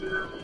Yeah.